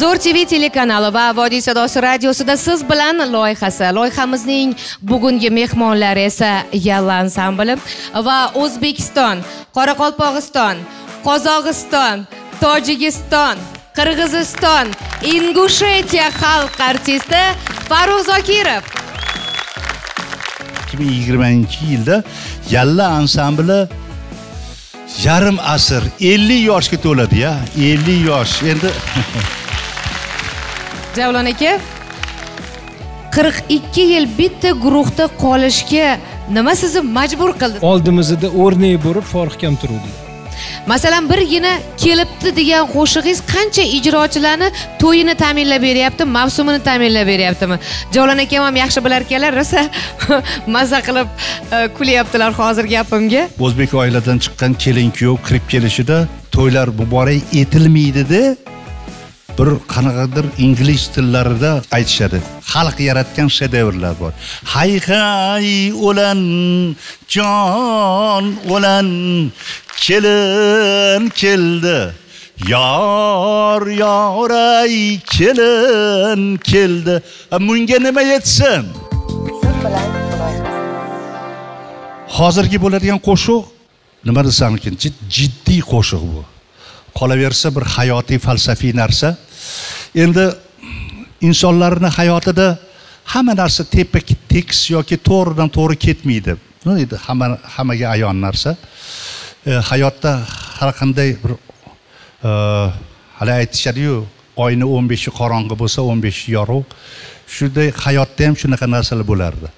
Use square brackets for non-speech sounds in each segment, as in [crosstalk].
zo'r tv telekanali va vodiy sadosi radiosida siz bilan loyihasi. Loyihamizning bugungi mehmonlari esa yalla ansambli va o'zbekiston qoraqalpog'iston qozog'iston tojikiston qirg'iziston ingushetiya xalq artisti farruh zokirov. Ikki ming yigirmanchi yilda yalla ansambli yarim asr ellik yoshga to'ladi ya ellik yosh. Endi [laughs] javlon aka qirq ikki yil bitta guruhda qolishga nima sizni majbur qildi? Oldimizda o'rnak bo'lib forig kam turuvdik masalan birgina kelibdi degan qo'shig'ingiz qancha ijrochilarni to'yini ta'minlab beryapti mavsumini ta'minlab beryaptimi? Javlon akam ham yaxshi bilar ekanlar rosa [laughs] mazza qilib e, kulyaptilar hozir gapimga. O'zbek oiladan chiqqan kelin kuyov kirib kelishida to'ylar muborak etilmaydida bir qanaqadir ingliz tillarida aytishadi. Xalq yaratgan shedevrlar bor. Hay hay o'lan jon o'lan kelin keldi. Yor yoray kelin keldi. E, Bunga nima yetsin? Hozirgi bo'ladigan qo'shiq nima desam ekan? Jiddiy qo'shiq bu. Qolaversa bir hayotiy falsafiy narsa. Endi insonlarni hayotida hamma narsa tepa tekis yoki to'g'ridan to'g'ri ketmaydi. Bu endi hamma hammaga ayon narsa. E, hayotda har qanday bir e, hali aytishadiyu oyni o'n beshi qorong'i bo'lsa o'n beshi yorug' shunday hayotda ham shunaqa narsalar bo'lardi.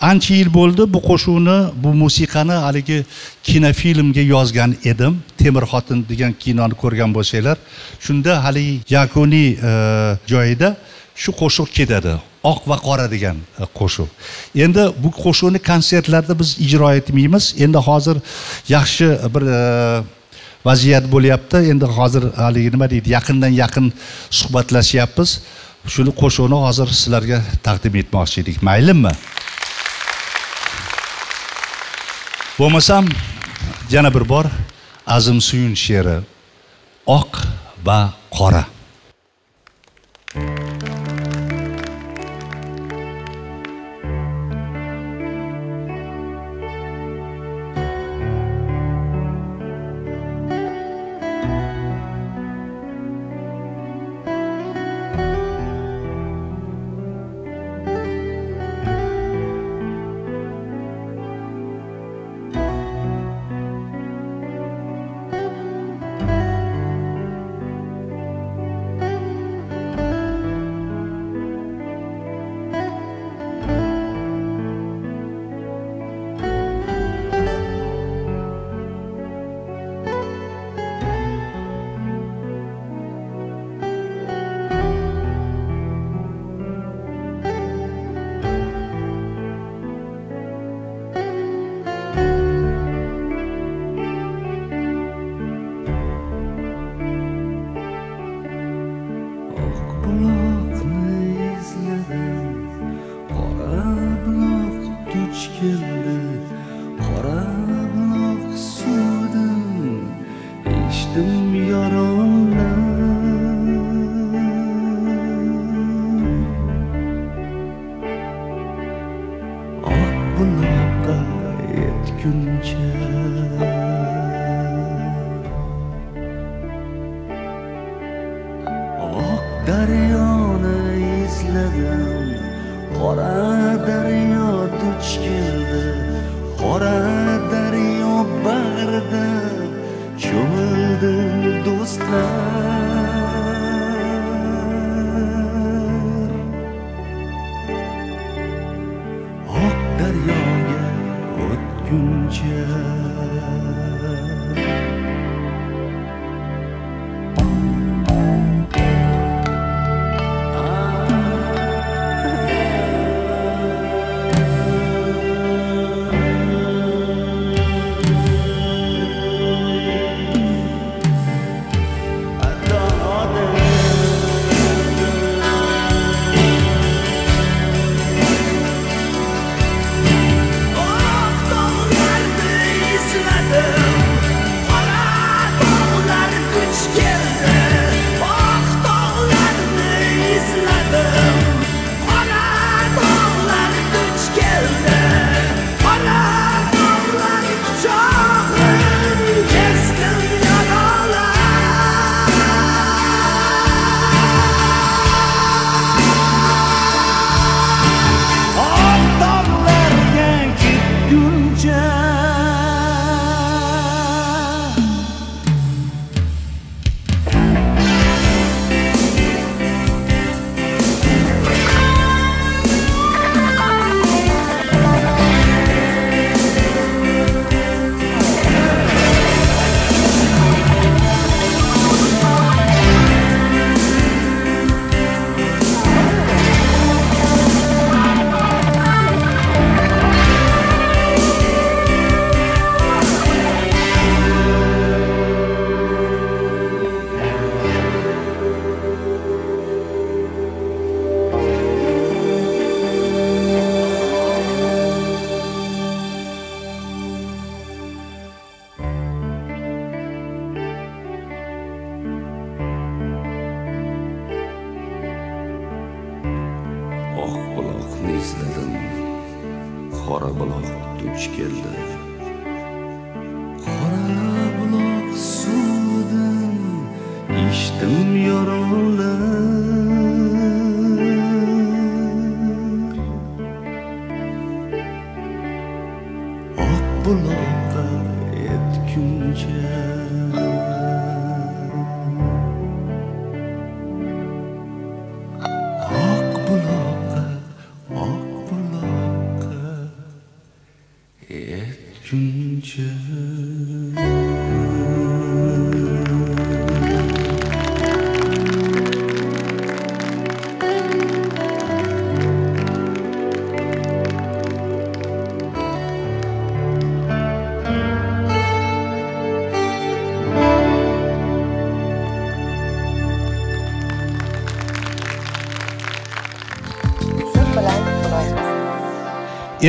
Ancha yil bo'ldi bu qo'shiqni bu musiqani haligi kinofilmga yozgan edim. Temir xotin degan kinoni ko'rgan bo'lsanglar shunda haligi yakuniy e, joyida shu qo'shiq ketadi. Oq va qora degan e, qo'shiq. Endi bu qo'shiqni konsertlarda biz ijro etmaymiz. Endi hozir yaxshi bir e, vaziyat bo'lyapti. Endi hozir haligi nima deydi yaqindan yaqin suhbatlashyapmiz. Shuni qo'shiqni hozir sizlarga taqdim etmoqchi edik. Maylimi? Bo'lmasam yana bir bor azim suyun she'ri oq va qora. Oq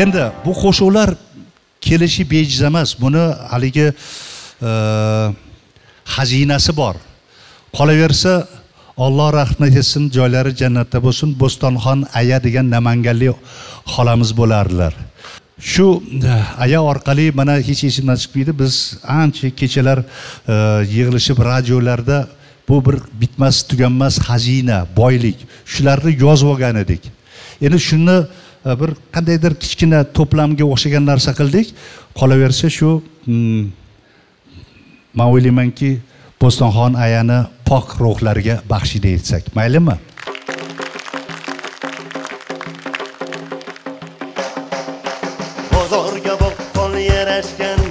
endi bu qo'shiqlar kelishi bejiz emas. Buni haligi e, xazinasi bor. Qolaversa olloh rahmat etsin joylari jannatda bo'lsin. Bo'stonxon aya degan namanganlik xolamiz bo'lardilar. Shu e, aya orqali mana hech esimdan chiqmaydi. Biz ancha kechalar e, yig'ilishib radiolarda bu bir bitmas tuganmas xazina boylik shularni yozib olgan edik. Endi shuni bir qandaydir kichkina to'plamga o'xshagan narsa qildik qolaversa shu man o'ylaymanki bo'stonxon ayani pok ruhlarga baxshida etsak maylimi bozorga boqqol yarashgan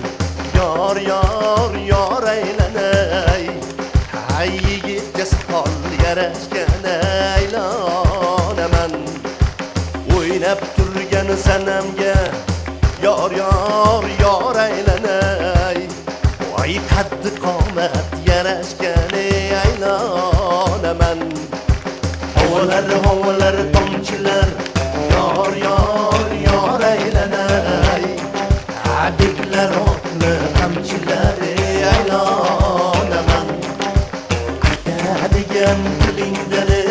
yor yor yor aylanay hay yigit soqol yarashgan sanamga. Yor yor yor aylanay. Voy qaddi qomat yarashgan aylanaman havolar havolar tomchilar yor yor yor aylanay. Adiklar otni qamchilar aylanaman aytadigan tilingdali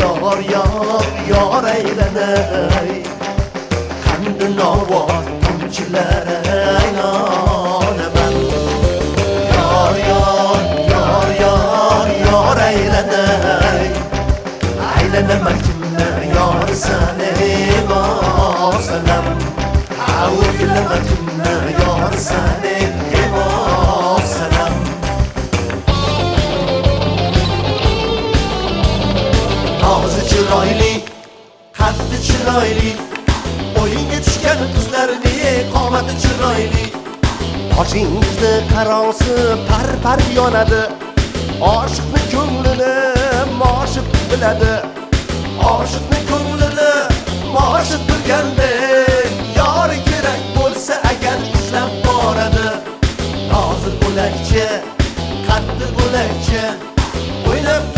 yor yor yor aylanay. Qandu novot tomchilar aylanaman yor yor yor yor yor aylanay aylanaman kimlar yor sani bosalam avlama kimlar yor sani bosalam og'zi chiroyli chiroyli qoshingizni qarosi par par yonadi. Oshiqni ko'nglini moshib biladi. Oshiqni ko'nglini moshib bilganda yori kerak bo'lsa agar izlab boradi. Nozil bo'lakchi qatti bo'lakchi o'ynab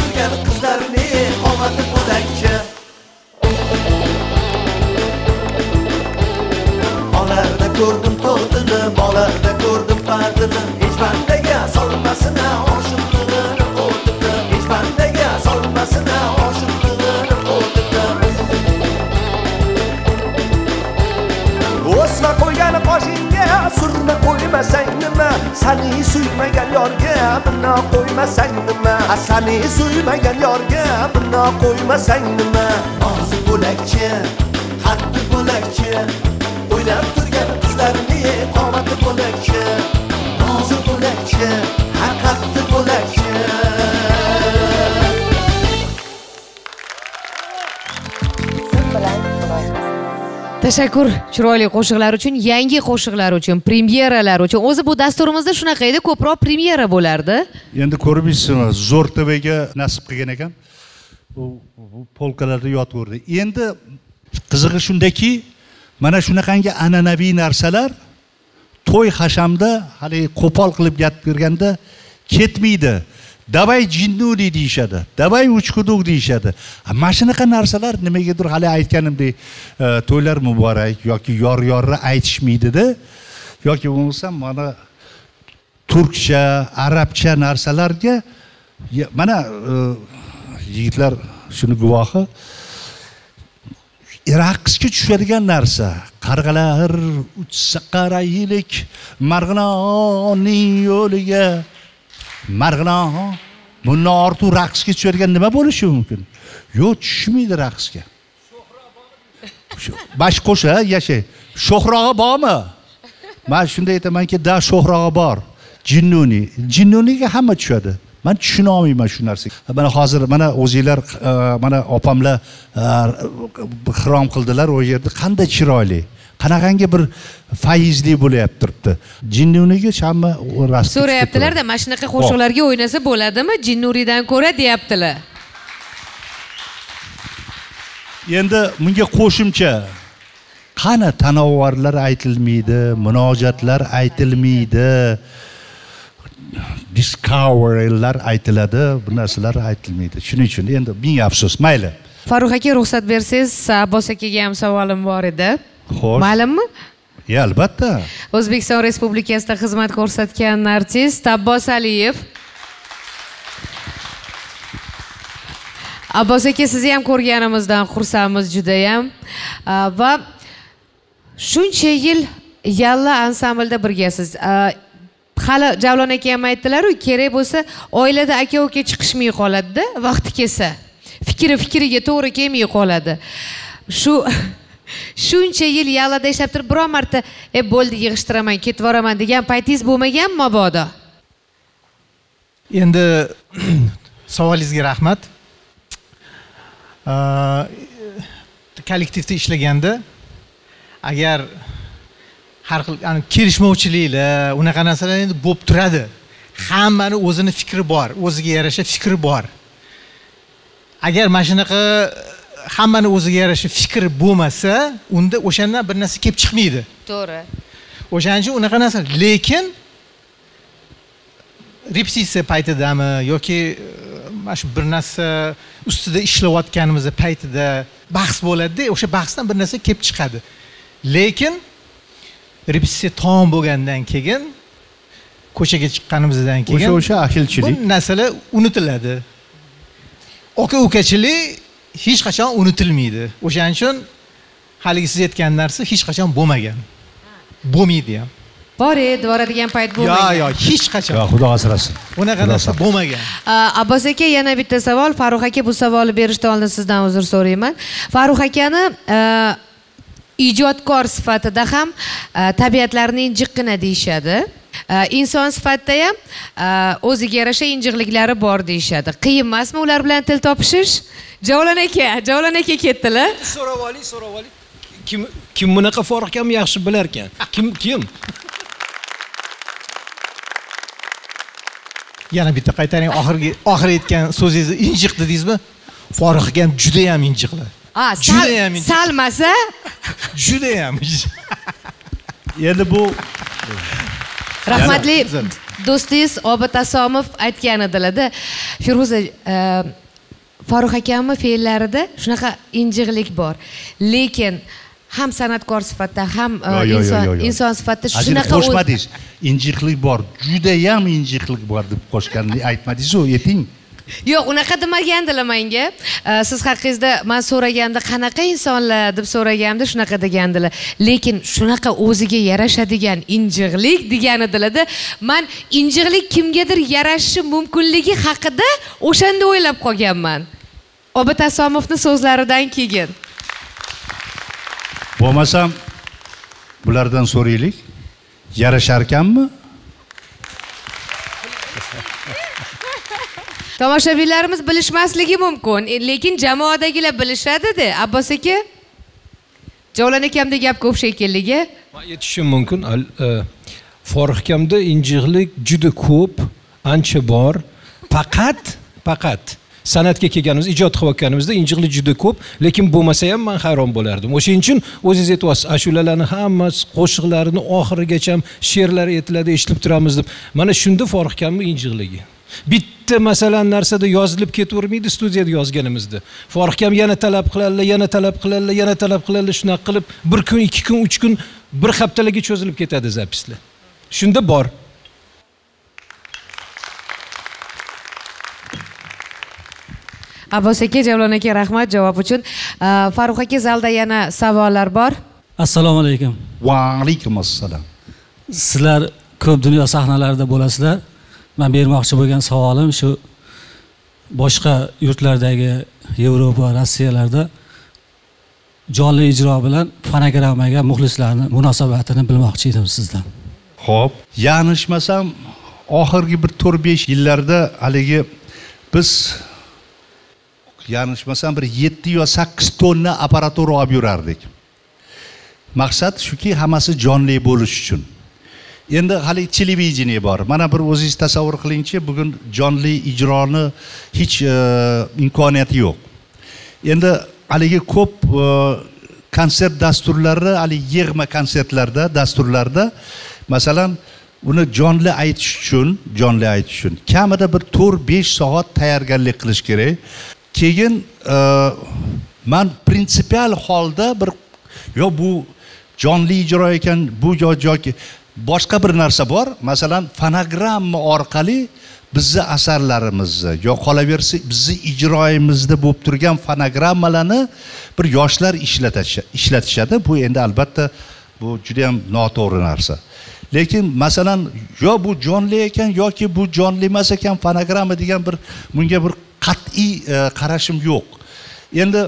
ko'rdim to'tini bolarda ko'rdim pardini. Hech bandaga solmasina oshiqligini o'tini hech bandaga solmasina oshiqligini o'tini o'sma qo'ygani qoshingga surma qo'ymasang nima sani suymagan yorga bino qo'ymasang nima A sani suymagan yorga bino qo'ymasang nima og'zi bo'lakcha qaddi bo'lakcha o'ynab turgan qizlarni qomati bo'lakcha og'zi bo'lakcha ha qaddi bo'lakcha siz bilan muloqot tashakkur chiroyli qo'shiqlar uchun yangi qo'shiqlar uchun premyeralar uchun. O'zi bu dasturimizda shunaqa edi ko'proq premyera bo'lardi. Endi ko'rmaysizmi zo'r tvga nasib qilgan ekan. Bu bu polkalarda yotaverdi endi qizig'i shundaki mana shunaqangi an'anaviy narsalar to'y hashamda haligi qo'pol qilib gapirganda ketmaydi. Davay jinnuli deyishadi davay uchquduq deyishadi. Mana shunaqa narsalar nimagadir hali aytganimdek e, to'ylar muborak yoki yor yorni aytishmaydida yoki bo'lmasam mana turkcha arabcha narsalarga mana e, yigitlar shuni guvohi raqsga tushadigan narsa. Qarg'alar uchsa qaraylik marg'ilonning yo'liga. Marg'ilon bundan ortiq raqsga tushadigan nima bo'lishi mumkin? Yo'q tushmaydi raqsga. Shu- bash qo'sha yashay sho'hrog'i bormi? Man shunday aytamanki da sho'hrog'i bor. Jinnuniy. Jinnuniyga hamma tushadi. Man tushuna olmayman shu narsaga. Mana hozir mana o'zinglar e, mana opamlar e, xirom qildilar u yerda. Qanday chiroyli? Qanaqangi bir fayizli bo'layapti turibdi. Jinnuniyga hamma rostga so'rayaptilarda mana shunaqa qo'shiqlarga o'ynasa bo'ladimi? Jinnuriydan ko'ra deyaptilar. Endi bunga qo'shimcha qani tanovvarlar aytilmaydi munojatlar aytilmaydi discoverylar aytiladi bu narsalar aytilmaydi. Shuning uchun endi ming afsus mayli. Farruh aka ruxsat bersangiz abbos akaga ham savolim bor edi. Xo'sh. ma'lummi e albatta. O'zbekiston respublikasida xizmat ko'rsatgan artist abbos aliyev. Abbos aka sizni ham ko'rganimizdan xursandmiz judayam. Va shuncha yil yalla ansamblda birgasiz hali javlon aka ham aytdilaru kerak bo'lsa oilada aka uka chiqishmay qoladida vaqti kelsa. Fikri fikriga to'g'ri kelmay qoladi. Shu [laughs] shuncha yil yalada ishlab turib biror marta e bo'ldi yig'ishtiraman ketib yuboraman degan paytingiz bo'lmaganmi mabodo endi [clears throat] savolingizga rahmat. Kollektivda ishlaganda agar har xil kelishmovchiliklar unaqa narsalar endi bo'lib turadi. Hammani o'zini fikri bor o'ziga yarasha fikri bor. Agar mana shunaqa hammani o'ziga yarasha fikri bo'lmasa unda o'shandan bir narsa kelib chiqmaydi. To'g'ri. O'shaning uchun unaqa narsa lekin repetitsiya paytidami yoki e, mana shu bir narsa ustida ishlayotganimiz paytida bahs bo'ladida o'sha bahsdan bir narsa kelib chiqadi. Lekin repetitsiya tamom bo'lgandan keyin ko'chaga chiqqanimizdan o'sha keyin o'sha ahilchilik bu narsalar unutiladi. Aka ukachilik hech qachon unutilmaydi. O'shaning uchun haligi siz aytgan narsa hech qachon bo'lmagan. Bo'lmaydi ham. Bor edi boradigan payt yo bo'lmagan yo hech qachon. Yo xudo asrasin. Unaqa narsa bo'lmagan. Abbos aka yana bitta savol. Farruh aka bu savolni berishdan oldin sizdan uzr so'rayman. Farruh akani ijodkor sifatida ham a, tabiatlarining jiqqina deyishadi. A, inson sifatida ham a, o'ziga yarasha injiqliklari bor deyishadi. Qiyin emasmi ular bilan til topishish? Javlon aka javlon aka ketdilar. So'rab oling so'rab oling kim kim bunaqa forig kam yaxshi bilar ekan? Kim kim? Yana bitta qaytaring oxirgi oxiri aytgan so'zingizni injiq dedingizmi ham judayam injiqlar a sal Judayam salmasa judayam endi bu rahmatli do'stingiz obid asomov aytgan edilarda feruza e, farruh akamni fe'llarida shunaqa injiqlik bor. Lekin ham san'atkor sifatida ham e, inson inson sifatida shunaqa qo'shmadingiz injiqlik bor. Judayam injiqlik bor deb qo'shganini aytmadingizu ayting yo'q unaqa demagandilar menga. Э, siz haqingizda man so'raganda qanaqa insonlar deb so'raganimda shunaqa degandilar. Lekin shunaqa o'ziga yarashadigan injiqlik degan edilarda man injiqlik kimgadir yarashishi mumkinligi haqida o'shanda o'ylab qolganman. Obid asomovni so'zlaridan keyin. Bo'lmasam bulardan so'raylik. Yarasharkanmi? Tomoshabinlarimiz bilishmasligi mumkin. E, lekin jamoadagilar bilishadida abbos aka javlon akamda gap ko'p shekilligi man aytishim mumkin. Forih e, injiqlik juda ko'p ancha bor. Faqat faqat san'atga kelganimiz ijod qilayotganimizda injiqlik juda ko'p lekin bo'lmasa ham man hayron bo'lardim. O'shaning uchun o'zingiz aytyapsiz ashulalarni hammasi qo'shiqlarini oxirigacha she'rlari aytiladi eshitib turamiz deb. Mana shunda forih kamni injiqligi. Bitta masalan narsada yozilib ketavermaydi studiyada yozganimizda. Forig kam yana talab qiladilar yana talab qiladilar yana talab qiladilar shunaqa qilib bir kun ikki kun uch kun bir haftalarga cho'zilib ketadi zapislar. Shunda bor. Abbos aka javlon aka rahmat javob uchun. Uh, farruh aka zalda yana savollar bor. Assalomu alaykum. Va alaykum assalom sizlar ko'p dunyo sahnalarida bo'lasizlar man bermoqchi bo'lgan savolim shu boshqa yurtlardagi yevropa rossiyalarda jonli ijro bilan fonogrammaga muxlislarni munosabatini bilmoqchi edim sizdan. Ho'p yanglishmasam oxirgi bir to'rt besh yillarda haligi biz yanglishmasam bir yetti yo sakkiz tonna apparatura olib yurardik. Maqsad shuki hammasi jonli bo'lishi uchun. Endi hali televideniye bor mana bir o'zingiz tasavvur qilingchi bugun jonli ijroni hech e, imkoniyati yo'q. Endi haligi ko'p e, konsert dasturlari haligi yig'ma konsertlarda dasturlarda masalan uni jonli aytish uchun jonli aytish uchun kamida bir to'rt besh soat tayyorgarlik qilish kerak. Keyin e, man prinsipial holda bir yo bu jonli ijro ekan bu yo yoki boshqa bir narsa bor. Masalan fonogramma orqali bizni asarlarimizni yo qolaversa bizni ijroyimizda bo'lib turgan fonogrammalarni bir yoshlar ishlatishadi. Bu endi albatta bu judayam noto'g'ri narsa. Lekin masalan yo bu jonli ekan yoki bu jonli emas ekan fonogramma degan bir bunga bir qat'iy e, qarashim yo'q. Endi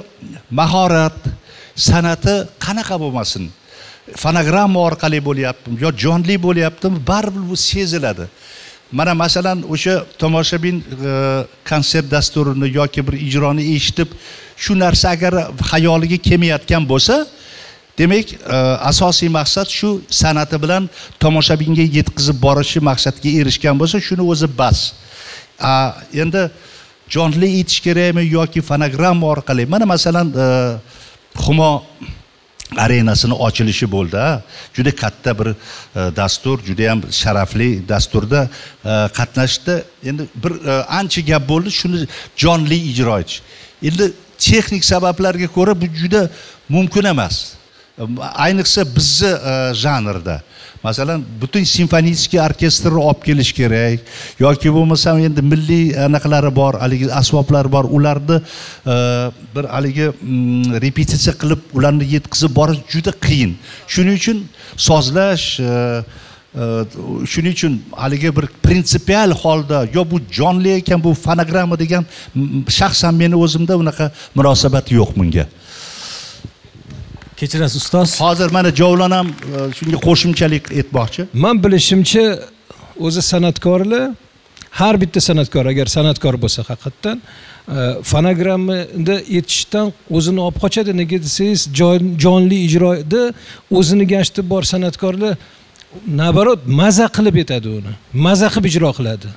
mahorat san'ati qanaqa bo'lmasin? Fonogramma orqali bo'lyaptimi yo jonli bo'lyaptimi? Baribir bu seziladi. Mana masalan o'sha tomoshabin e, konsert dasturini yoki bir ijroni eshitib shu narsa agar xayoliga kelmayotgan bo'lsa demak e, asosiy maqsad shu san'ati bilan tomoshabinga yetkazib borishi maqsadga erishgan bo'lsa shuni o'zi bas. A, endi jonli aytish kerakmi yoki fonogramma orqali? Mana masalan e, humo arenasini ochilishi bo'ldi a. juda katta bir e, dastur juda yam sharafli dasturda e, qatnashdi. Endi bir e, ancha gap bo'ldi shuni jonli ijro etish. Endi texnik sabablarga ko'ra bu juda mumkin emas. Ayniqsa bizni e, janrda. Masalan butun simfonический orkestrni olib kelish kerak yoki bo'lmasam endi milliy anaqalari bor haligi asboblar bor ularni e, bir haligi mm, repetitsiya qilib ularni yetkazib borish juda qiyin. Shuning uchun sozlash e, e, shuning uchun haligi bir prinsipial holda yo bu jonli ekan bu fonogramma degan shaxsan meni o'zimda unaqa munosabati yo'q bunga. Kechirasiz ustoz. Hozir mana jovlon ham e, shunga qo'shimchalik aytmoqchi man bilishimcha o'zi san'atkorlar har bitta san'atkor agar san'atkor bo'lsa haqiqatdan e, fonogrammada aytishdan o'zini olib qochadi. Nega desangiz jon- jonli ijroda o'zini gashti bor san'atkorlar nabarot maza qilib aytadi uni maza qilib ijro qiladi.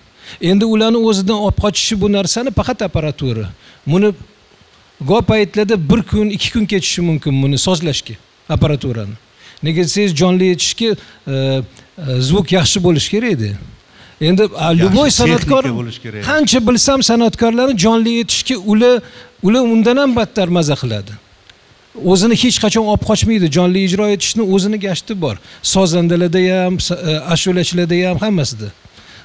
Endi ularni o'zidan olib qochishi bu narsani faqat apparatura buni ko'p paytlarda bir kun ikki kun ketishi mumkin buni sozlashga apparaturani nega desangiz jonli aytishga e, e, zvuk yaxshi bo'lishi kerakda endi любой san'atkor qancha bilsam san'atkorlarni jonli aytishga ular ular undan ham battar maza qiladi. O'zini hech qachon olib qochmaydi. Jonli ijro etishni o'zini gashti bor. Sozandalarda ham e, ashulachilarda ham hammasida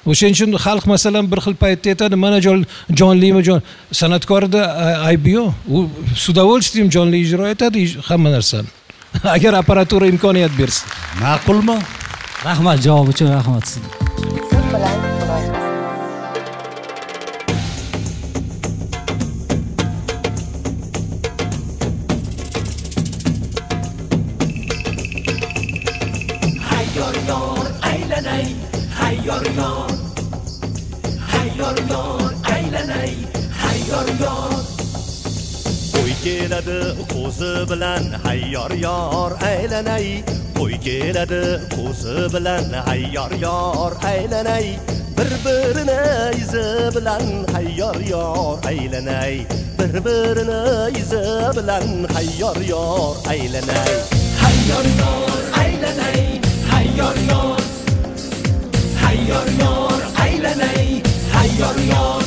o'shaning uchun xalq masalan bir xil paytda aytadi mana jon- jonlimi jon san'atkorda aybi yo'q u с удовольствием jonli ijro etadi hamma narsani. [laughs] Agar apparatura imkoniyat bersa. Ma'qulmi? Rahmat javob uchun rahmat sizga. Siz bilan muloqot qo'y keladi qo'zi bilan hayyor yor aylanay qo'y keladi qo'zi bilan hayyor yor aylanay bir birini izi bilan hayyor yor aylanay bir birini izi bilan hayyor yor aylanay hayyor yor aylanay hayyor yor hayyor yor aylanay hayyor yor.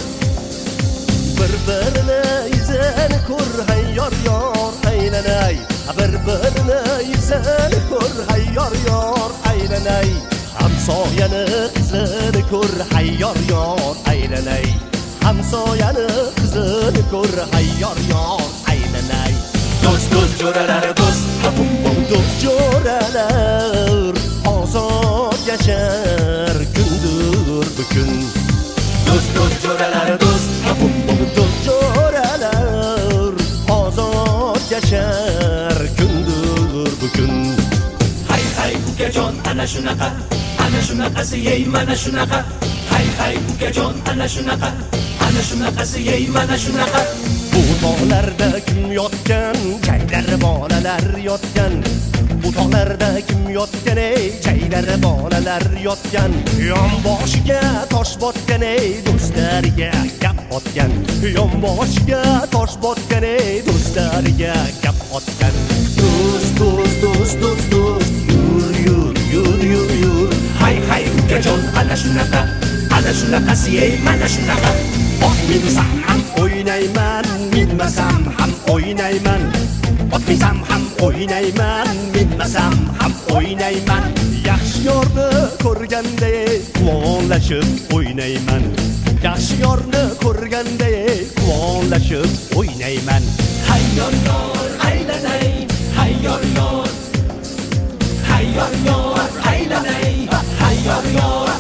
Bir birini izini ko'r hayyor yor aylanay. Bir birini izini ko'r hayyor yor aylanay. Hamsoyani qizini ko'r hayyor yor aylanay. Hamsoyani qizini ko'r hayyor yor aylanay. Do'st do'st jo'ralar do'st. Bum bum do'st jo'ralar. Ozod yashar kundur bu kun do'st do'st jo'ralar do'st bum bum do'st jo'ralar ozod yashar kundur bu kun hay hay ukajon ana shunaqa ana shunaqasi yey mana shunaqa hay hay ukajon ana shunaqa ana shunaqasi yey mana shunaqa bu tog'larda kim yotgan janglar bolalar yotgan. Tog'larda kim yotgan ey? Jaylar bolalar yotgan. Yonboshiga tosh botgan ey? Do'stlariga gap otgan. Yonboshiga tosh botgan ey? Do'stlariga gap otgan. Do'st do'st do'st do'st do'st. Yur yur yur yur yur. Hay hay ukajon ana shunaqa. Ana shunaqasi ey mana shunaqa. Ot minsam ham o'ynayman minmasam ham o'ynayman. Ot ham o'ynayman minmasam ham o'ynayman yaxshi yorni ko'rganda quvonlashib o'ynayman yaxshi yorni ko'rganda quvonlashib o'ynayman hayyor yor aylanay hayyor yor hayyor yor aylanay hayyor yor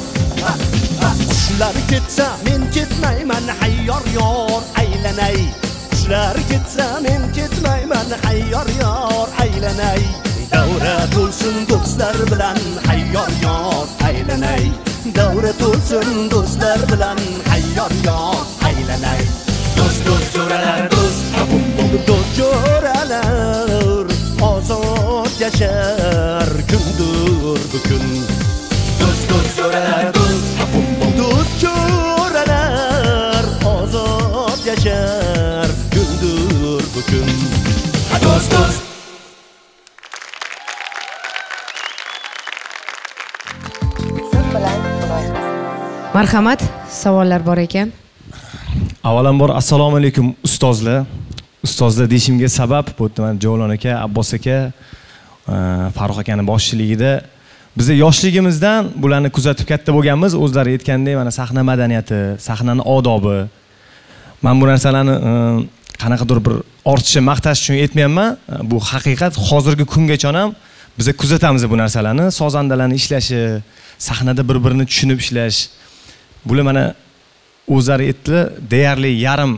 qushlar ketsa men ketmayman hayyor yor aylanay. Ishlar ketsa men ketmayman hayyor yor aylanay. Davra to'lsin do'stlar bilan hayyor yor aylanay. Davra to'lsin do'stlar bilan hayyor yor aylanay. Do'st do'st jo'ralar do'st. Do'st jo'ralar ozod yashar kundir bu kun do'st do'st jo'ralar do'st. Kun do'st marhamat savollar bor ekan. Avvalambor assalomu alaykum ustozlar. Ustozlar deyishimga sabab bu yerda mana javlon aka abbos aka e, farruh akani boshchiligida. Biza yoshligimizdan bularni kuzatib katta bo'lganmiz. O'zlari aytgandek mana sahna madaniyati sahnani odobi. Man bu narsalarni e, qanaqadir bir ortiqcha maqtash uchun aytmayapman. E, bu haqiqat hozirgi kungacha ham biza kuzatamiz bu narsalarni. Sozandalarni ishlashi sahnada bir birini tushunib ishlash. Bular mana o'zlari aytdilar deyarli yarim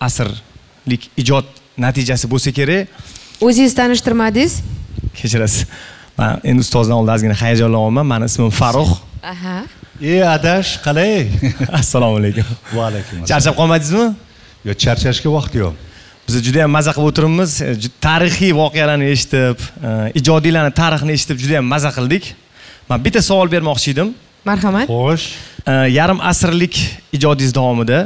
asrlik ijod natijasi bo'lsa kerak. O'zingiz tanishtirmadingiz? Kechirasiz. Man endi ustozdan oldin ozgina hayajonlanyapman mani ismim farruh aha. E adash qalay? [laughs] Assalomu alaykum. Va alaykum assalom charchab qolmadingizmi? Yo charchashga vaqt yo'q biz juda yam maza qilib o'tiribmiz. E, tarixiy voqealarni eshitib e, ijodiylarni tarixini eshitib juda yam maza qildik. Man bitta savol bermoqchi edim. Marhamat. Xo'sh. E, yarim asrlik ijodingiz davomida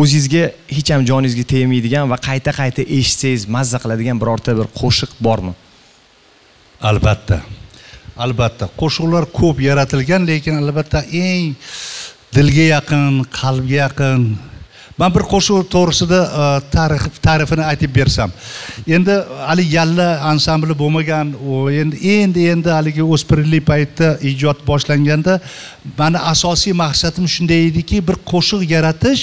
o'zingizga hech ham joningizga tegmaydigan va qayta qayta eshitsangiz mazza qiladigan birorta bir qo'shiq bormi? Albatta. Albatta. Qo'shiqlar ko'p yaratilgan lekin albatta eng dilga yaqin qalbga yaqin man bir qo'shiq to'g'risida e, tarix ta'rifini aytib bersam. Endi hali yalla ansambli bo'lmagan endi endi endi haligi o'spirinlik paytda ijod boshlanganda mani asosiy maqsadim shunday ediki bir qo'shiq yaratish.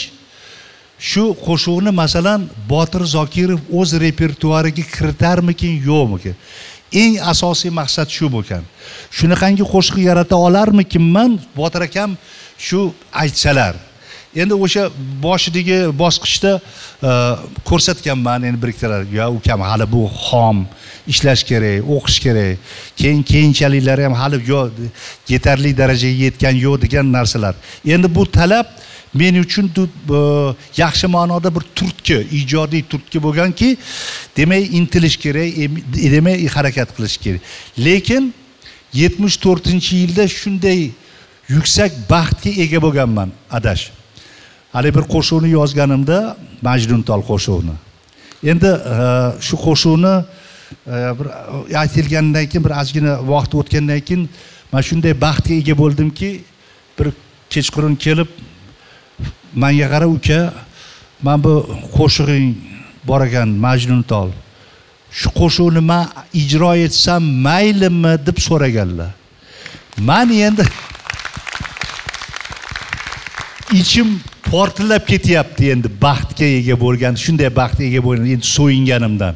Shu qo'shiqni masalan botir zokirov o'z repertuariga kiritarmikin yo'qmikin? Eng asosiy maqsad shu bo'lgan. Shunaqangi qo'shiq yarata olarmikinman botir akam shu aytsalar. Endi o'sha boshidagi bosqichda e, ko'rsatganman endi bir yo ukam hali bu xom ishlash kerak o'qish kerak. Keyin keyinchaliklari ham hali yo'q yetarli darajaga yetgan yo'q degan narsalar. Endi bu talab men uchun e, yaxshi ma'noda bir turtki ijodiy turtki bo'lganki demak intilish kerak demak harakat qilish kerak. Lekin yetmish to'rtinchi yilda shunday yuksak baxtga ega bo'lganman adash. Haligi bir qo'shiqni yozganimda majnuntol qo'shig'ini endi e, shu qo'shiqni e, bir e, aytilgandan keyin bir ozgina vaqt o'tgandan keyin man shunday baxtga ega bo'ldimki bir kechqurun kelib manga qara uka man bu qo'shig'ing bor ekan majnuntol shu qo'shiqni man ijro etsam maylimi? deb so'raganlar. Man endi ichim portlab ketyapti endi baxtga ega bo'lgan shunday baxtga ega bo'lgan endi so'yinganimdan.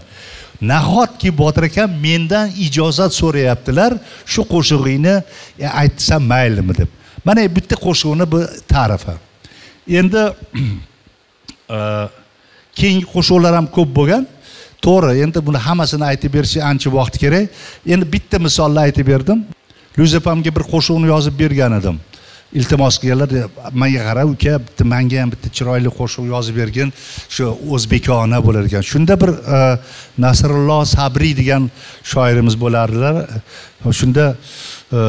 Nahotki botir akam mendan ijozat so'rayaptilar shu qo'shig'ingni e, aytsam maylimi deb. Mana e, bitta qo'shig'ini bu ta'rifi endi [clears throat] e, keyingi qo'shiqlar ham ko'p bo'lgan. To'g'ri endi buni hammasini aytib berish ancha vaqt kerak. Endi bitta misolni aytib berdim. Lyuzepamga bir qo'shiqni yozib bergan edim. Iltimos qilganlar manga qara uka bitta manga ham bitta chiroyli qo'shiq yozib bergin shu o'zbekona bo'lar ekan. Shunda bir e, nasrullo sabriy degan shoirimiz bo'lardilar. Shunda e,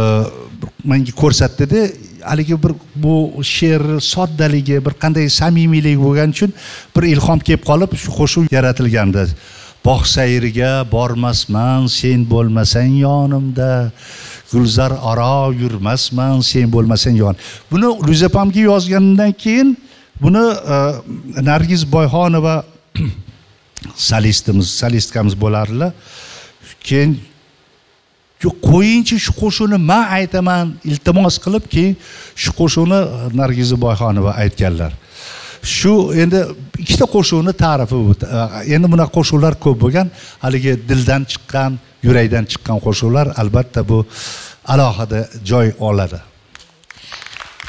menga ko'rsatdida haligi bir bu she'r soddaligi bir qanday samimiyligi bo'lgani uchun bir ilhom kelib qolib shu qo'shiq yaratilgandi bog' sayriga bormasman sen bo'lmasang yonimda. Gulzar aro yurmasman sen bo'lmasang yon buni lyuzepamga yozgandan keyin buni e, nargiz boyxonova [clears throat] solistimiz solistkamiz bo'lardilar. Keyin qo'yingchi shu qo'shiqni man aytaman iltimos qilib keyin shu qo'shiqni nargiza boyxonova aytganlar. Shu endi ikkita qo'shiqni ta'rifi bu e, endi bunaqa qo'shiqlar ko'p bo'lgan haligi dildan chiqqan yurakdan chiqqan qo'shiqlar albatta bu alohida joy oladi.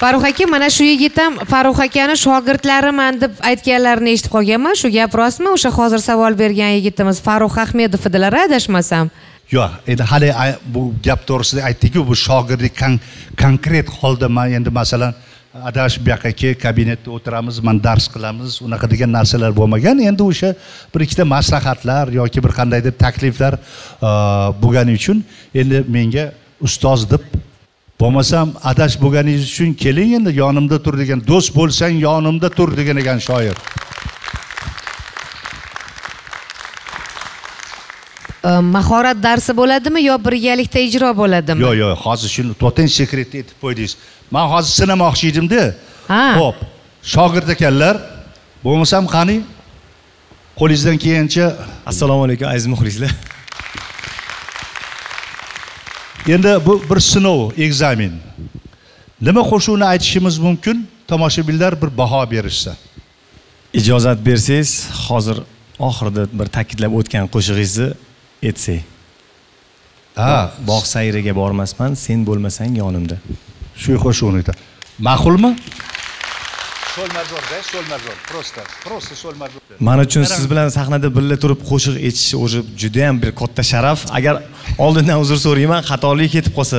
Farruh aka mana shu yigit ham farruh akani shogirdlariman deb aytganlarini eshitib qolganman. Shu gap rostmi? O'sha hozir savol bergan yigitimiz farruh ahmedov edilar adashmasam. Yo'q endi hali bu gap to'g'risida aytdikku bu shogirdlik kon- konkret holda man endi masalan adashib bu kel kabinetda o'tiramiz man dars qilamiz unaqa degan narsalar bo'lmagan. Endi o'sha bir ikkita maslahatlar yoki bir qandaydir takliflar uh, bo'lgani uchun endi menga ustoz deb bo'lmasam adash bo'lganingiz uchun keling endi yonimda tur degan do'st bo'lsang yonimda tur degan ekan shoir. Ö, mahorat darsi bo'ladimi yo birgalikda ijro bo'ladimi? Yo'q yo'q hozir shuni to'rtinchi sekretni aytib qo'ydingiz man hozir sinamoqchi edimda. Ha. Ho'p shogird ekanlar bo'lmasam qani? Qo'lingizdan kelgancha assalomu alaykum aziz muxlislar. Endi bu bir sinov ekzamen nima qo'shiqni aytishimiz mumkin? Tomoshabinlar bir baho berishsa. Ijozat bersangiz hozir oxirida bir ta'kidlab o'tgan qo'shig'ingizni aytsak. Ha. Bog' sayriga bormasman sen bo'lmasang yonimda shu qo'shiqni aytadi. Ma'qulmi? So'lmazorda so'lmazor просто просто so'lmazor man uchun siz bilan sahnada birga turib qo'shiq aytish o'zi judayam bir katta sharaf. Agar oldindan uzr so'rayman xatolik ketib qolsa.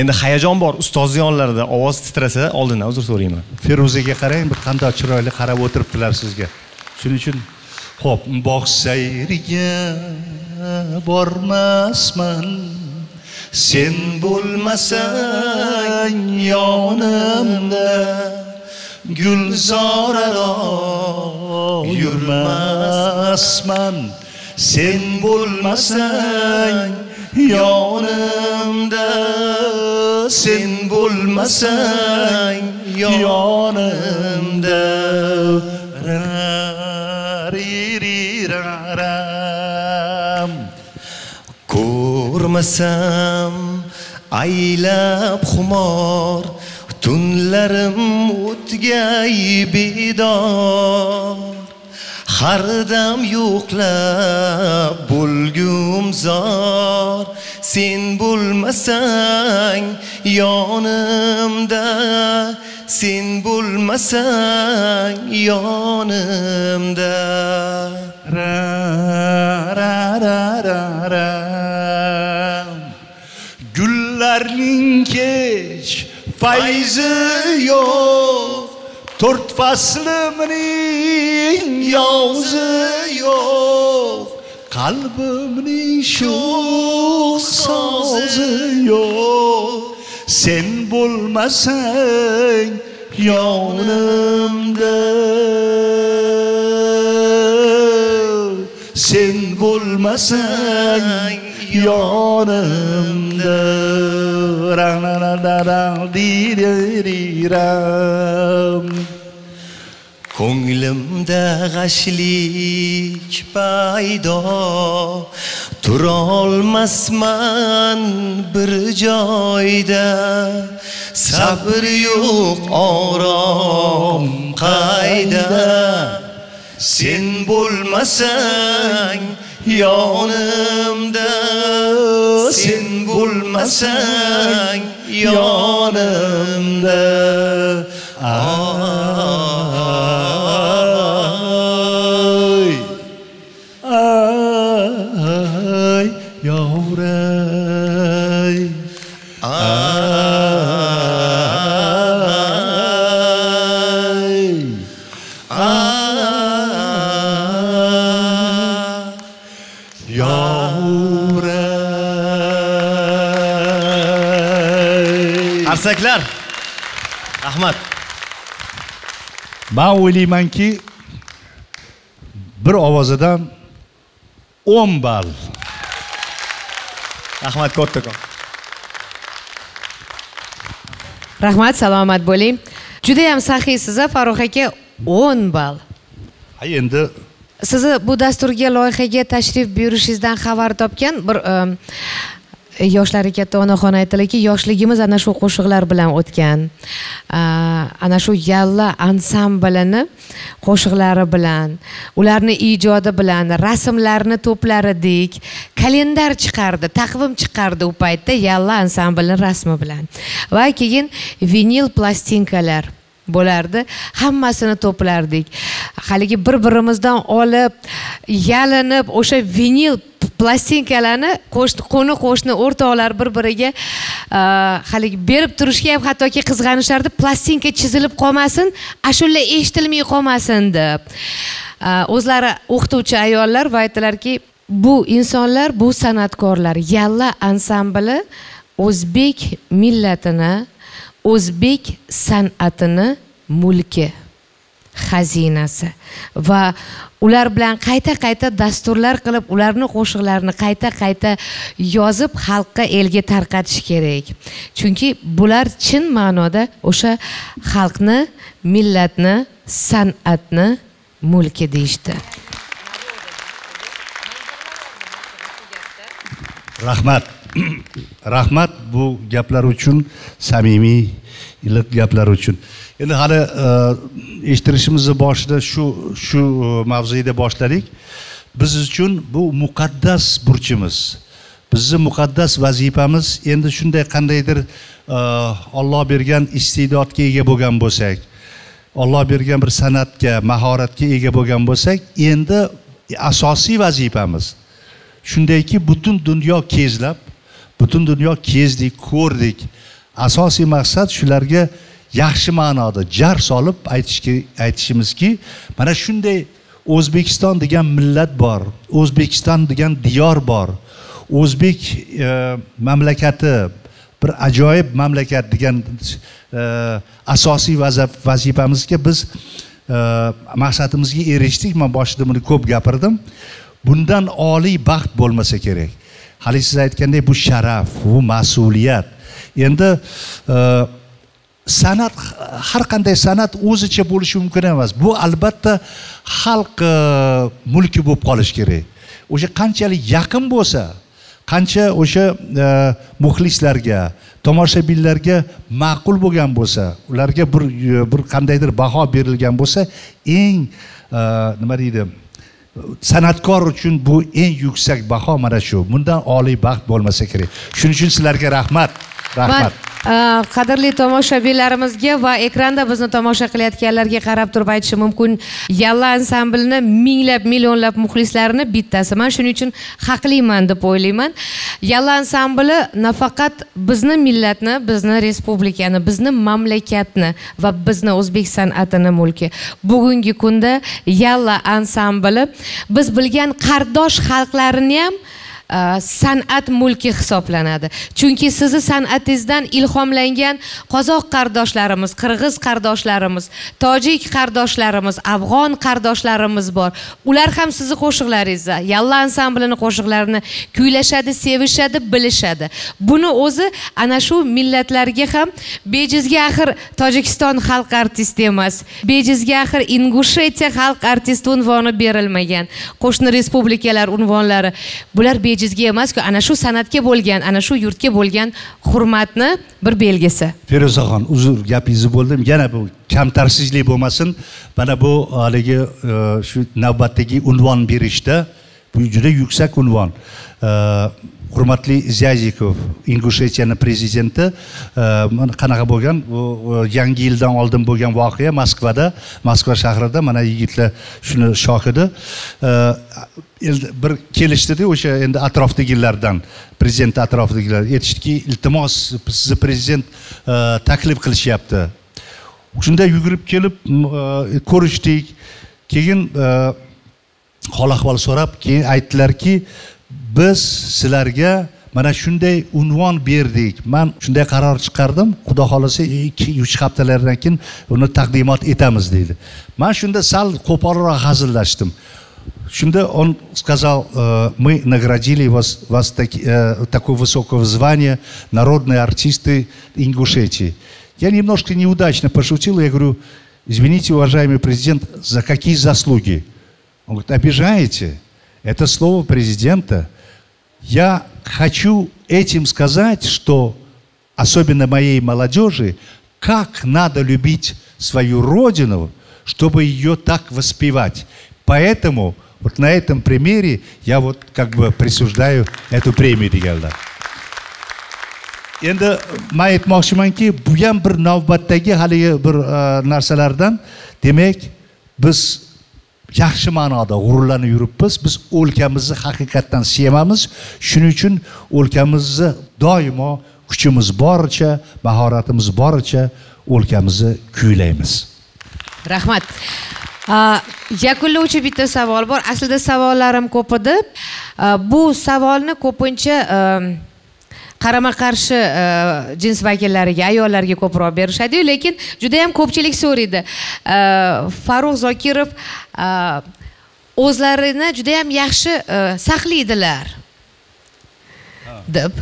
Endi hayajon bor ustozni yonlarida ovoz titrasa oldindan uzr so'rayman. Feruzaga qarang bir qandoq chiroyli qarab o'tiribdilar sizga. Shuning uchun ho'p bog' sayriga bormasman sen bo'lmasang yonimda gulzor aro yurmasman. Sen bo'lmasang yonimda sen bo'lmasang yonimda. Ko'rmasam aylab xumor tunlarim o'tgay bedor. Har dam yo'qlab bo'lgum zor. Sen bo'lmasang yonimda sen bo'lmasang yonimda. Ra ra ra ra ra. Kech fayzi yo'q to'rt faslimning yozi yo'q qalbimning sho'x sozi yo'q sen bo'lmasang yonimda sen bo'lmasang yonimda Ra-ra-ra-ra-ra, di-di-di-ram. Ko'nglimda g'ashlik paydo turolmasman bir joyda. Sabr yo'q orom qayda. Sen bo'lmasang yonimda sen bo'lmasang yonimda. Ah. Qarsaklar rahmat man o'ylaymanki bir ovozidan o'n ball. Rahmat kattakon rahmat salomat bo'ling. Judayam saxiysiz a farruh aka o'n ball. Ha endi sizni bu dasturga loyihaga tashrif buyurishingizdan xabar topgan bir yoshlari katta onaxon aytdilarki yoshligimiz ana shu qo'shiqlar bilan o'tgan. Ana shu yalla ansamblini qo'shiqlari bilan ularni ijodi bilan rasmlarni to'plaridik kalendar chiqardi taqvim chiqardi u paytda yalla ansamblini rasmi bilan. Va keyin vinil plastinkalar bo'lardi. Hammasini to'plardik. Haligi bir birimizdan olib yalinib o'sha vinil plastinkalarni qo'ni qo'shni o'rtoqlar bir biriga e, haligi berib turishga ham hattoki qizg'anishardi plastinka chizilib qolmasin ashula eshitilmay qolmasin deb. E, o'zlari o'qituvchi ayollar va aytdilarki bu insonlar bu san'atkorlar yalla ansambli o'zbek millatini o'zbek san'atini mulki xazinasi. Va ular bilan qayta qayta dasturlar qilib ularni qo'shiqlarini qayta qayta yozib xalqqa elga tarqatish kerak. Chunki bular chin ma'noda o'sha xalqni millatni san'atni mulki deyishdi. Rahmat. [clears throat] rahmat bu gaplar uchun samimiy iliq gaplar uchun. Endi hali e, eshittirishimizni boshida shu shu e, mavzuda boshladik. Biz uchun bu muqaddas burchimiz bizni muqaddas vazifamiz endi shunday qandaydir e, olloh bergan iste'dodga ega bo'lgan bo'lsak olloh bergan bir san'atga mahoratga ega bo'lgan bo'lsak endi asosiy vazifamiz shundayki butun dunyo kezlab butun dunyo kezdik ko'rdik. Asosiy maqsad shularga yaxshi ma'noda jar solib aytishki aytishimizki mana shunday o'zbekiston degan millat bor o'zbekiston degan diyor bor o'zbek e, mamlakati bir ajoyib mamlakat degan e, asosiy vazifamizga biz e, maqsadimizga erishdik. Man boshida buni ko'p gapirdim. Bundan oliy baxt bo'lmasa kerak. Hali siz aytgandek bu sharaf bu mas'uliyat. Endi e, san'at har qanday san'at o'zicha bo'lishi mumkin emas. Bu albatta xalq e, mulki bo'lib qolishi kerak. O'sha qanchalik yaqin bo'lsa qancha o'sha e, muxlislarga tomoshabinlarga ma'qul bo'lgan bo'lsa ularga bir bir qandaydir baho berilgan bo'lsa eng nima deydi san'atkor uchun bu eng yuksak baho mana shu. Bundan oliy baxt bo'lmasa kerak. Shuning uchun sizlarga rahmat. Rahmat Э, qadrli tomoshabinlarimizga va ekranda bizni tomosha qilayotganlarga qarab turib aytishim mumkin. Yalla ansamblini minglab millionlab muxlislarini bittasi. Man shuning uchun haqliman deb o'ylayman. Yalla ansambli nafaqat bizni millatni bizni respublikani bizni mamlakatni va bizni o'zbek san'atini mulki. Bugungi kunda yalla ansambli biz bilgan qardosh xalqlarini ham Э, san'at mulki hisoblanadi. Chunki sizni san'atingizdan ilhomlangan qozoq qardoshlarimiz qirg'iz qardoshlarimiz tojik qardoshlarimiz afg'on qardoshlarimiz bor. Ular ham sizni qo'shiqlaringizni yalla ansamblini qo'shiqlarini kuylashadi sevishadi bilishadi. Buni o'zi ana shu millatlarga ham bejizga axir tojikiston xalq artisti emas. Bejizga axir ingushetiya xalq artisti unvoni berilmagan. Qo'shni respublikalar unvonlari. Bular bejizga emasku ana shu san'atga bo'lgan ana shu yurtga bo'lgan hurmatni bir belgisi. Feruzaxon uzr gapingizni bo'ldim. Yana bu kamtarsizlik bo'lmasin. Mana bu haligi e, shu navbatdagi unvon berishda bu juda yuksak unvon. Hurmatli zyazikov ingushetiyani prezidenti mana qanaqa bo'lgan? Bu yangi yildan oldin bo'lgan voqea moskvada moskva shahrida mana yigitlar shuni shohidi endi bir kelishdida o'sha endi atrofdagilardan prezident atrofidagilar aytishdiki iltimos sizni prezident taklif qilishyapti. Shunda yugurib kelib e, ko'rishdik. Keyin e, hol ahvol so'rab keyin aytdilarki biz sizlarga mana shunday unvon berdik man shunday qaror chiqardim xudo xohlasa ikki uch haftalardan keyin uni taqdimot etamiz deydi man shunda sal qo'polroq hazillashdim shunda он сказал э, мы наградили вас, вас таки, э, такого высокого звания народные артисты Ингушетии. Я немножко неудачно пошутил, я говорю, извините, уважаемый президент, за какие заслуги? Он говорит, обижаете? Это слово президента – я хочу этим сказать, что особенно моей молодежи, как надо любить свою родину, чтобы ее так воспевать. Поэтому вот на этом примере я вот как бы присуждаю эту премию endi man aytmoqchimanki bu ham bir navbatdagi haligi bir e, narsalardan demak biz yaxshi ma'noda g'ururlanib yuribmiz. Biz o'lkamizni haqiqatdan sevamiz. Shuning uchun o'lkamizni doimo kuchimiz boricha mahoratimiz boricha o'lkamizni kuylaymiz. Rahmat. Yakunlovchi bitta savol bor. Aslida savollarim ko'p edi. Bu savolni ko'pincha qarama qarshi e, jins vakillariga ayollarga ko'proq berishadiyu lekin juda yam ko'pchilik so'raydi. E, Farruh zokirov e, o'zlarini juda yam yaxshi saqlaydilar. Deb.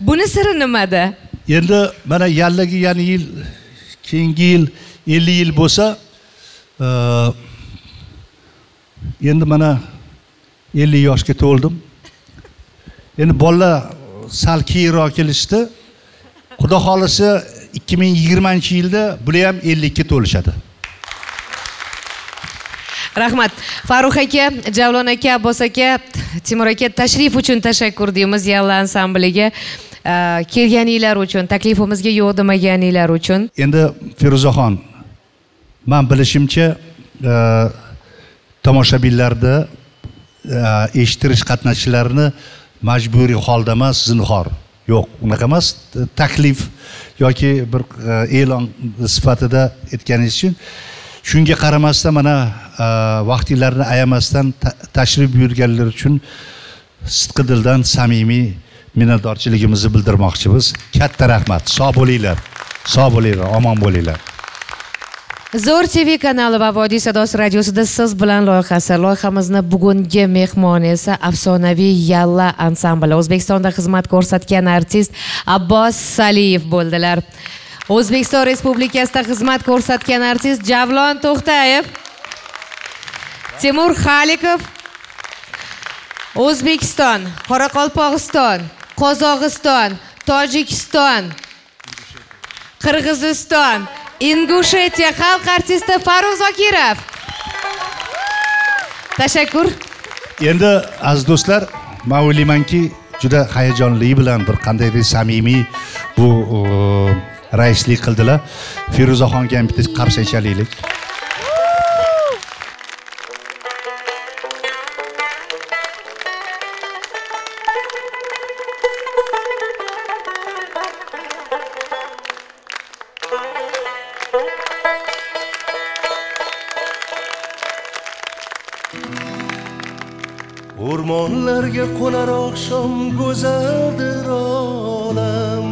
Buni siri nimada? Endi mana yallagi yana yil keyingi yil ellik yil bo'lsa endi mana ellik yoshga to'ldim. Endi bolalar sal keyinroq kelishdi. Xudo xohlasa ikki ming yigirmanchi yilda bular ham ellikka to'lishadi. Rahmat. Farruh aka javlon aka abbos aka timur aka tashrif uchun tashakkur deymiz yalla ansambliga. Kelganinglar uchun taklifimizga yo'q demaganinglar uchun. Endi feruzaxon man bilishimcha tomoshabinlarda eshittirish qatnashchilarini majburiy holda emas zinhor. Yo'q unaqa emas. Taklif yoki bir e, e'lon sifatida aytganingiz uchun shunga qaramasdan mana e, vaqtinglarni ayamasdan tashrif buyurganlar uchun sidqi dildan samimiy minnatdorchiligimizni bildirmoqchimiz. Katta rahmat. Sog' bo'linglar. Sog' bo'linglar. Omon bo'linglar. Zo'r tv kanali va vodiy sadosi radiosida siz bilan loyihasi loyihamizni bugungi mehmoni esa afsonaviy yalla ansambli o'zbekistonda xizmat ko'rsatgan artist abbos saliyev bo'ldilar. O'zbekiston respublikasida xizmat ko'rsatgan artist javlon to'xtayev timur halikov o'zbekiston qoraqalpog'iston qozog'iston tojikiston qirg'iziston ingushetiya xalq artisti farruh zokirov tashakkur endi aziz do'stlar man o'ylaymanki juda hayajonli bilan bir qandaydir samimiy bu raislik qildilar feruzaxonga ham bitta qarshi chalaylik kunlarga qo'nar oqshom go'zaldir olam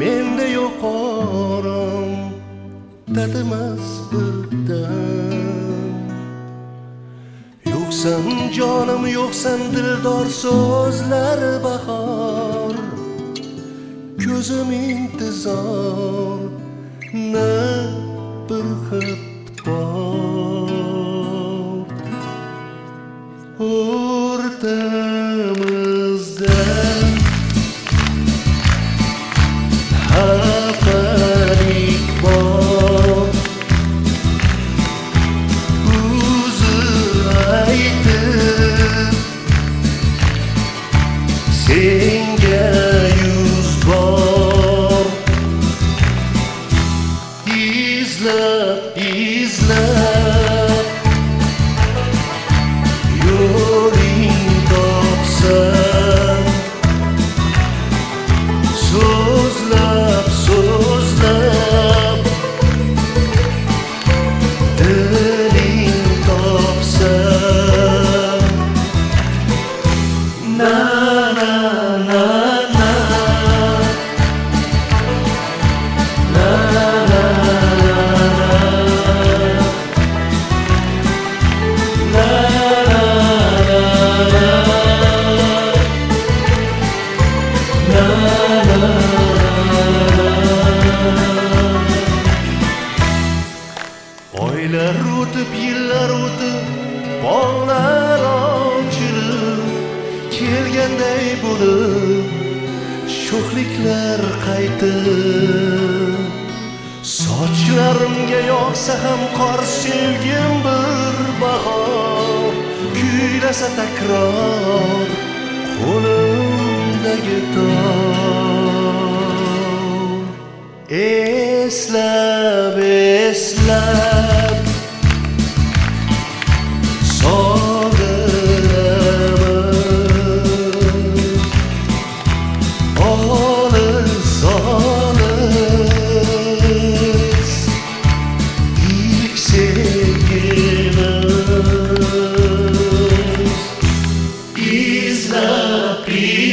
menda yo'q orom tatimas bir dam yo'qsan jonim yo'qsan dildor so'zlar bahor ko'zim intizor na bir xil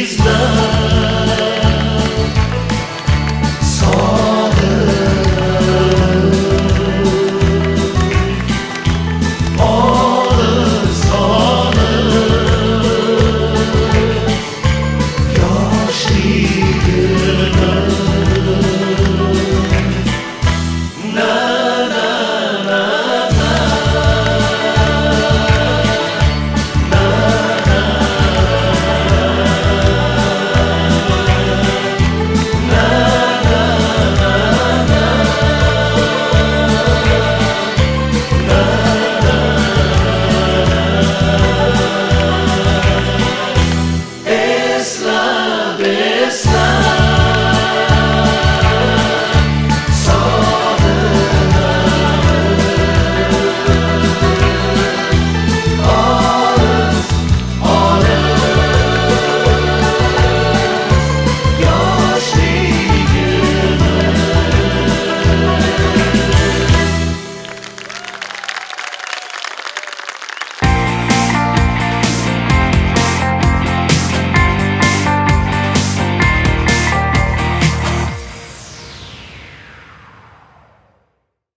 His love.